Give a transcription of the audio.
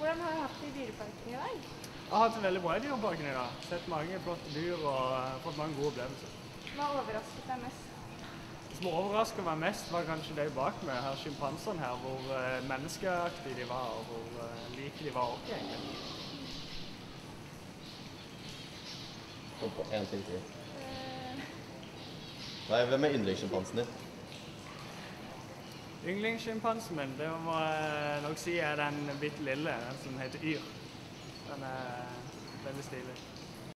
Hvordan har du hatt det i Dyreparken i dag? Jeg har hatt det veldig bra i Dyreparken i dag. Sett mange flotte dyr og eh, fått mange gode opplevelser. Hva overrasket deg mest? Det som overrasket meg mest, var kanskje de bak meg, her sjimpansene her, hvor uh, menneskeaktige de var, og hvor uh, like de var oss egentlig. Kom på en ting til. Eh, Nei, hvem er yndlingssjimpansen din? Yndlingssjimpansen min, det var nok si er den bitte lille, den som heter Yr. Den er veldig stilig.